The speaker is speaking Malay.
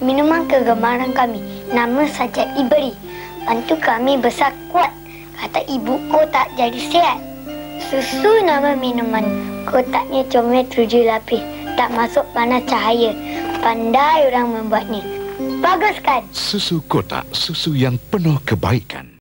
Minuman kegemaran kami, nama saja Iberi. Bantu kami besar kuat, kata ibu kotak tak jadi sihat. Susu nama minuman, kotaknya cuma tujuh lapis. Tak masuk panas cahaya, pandai orang membuatnya. Bagus kan? Susu kotak, susu yang penuh kebaikan.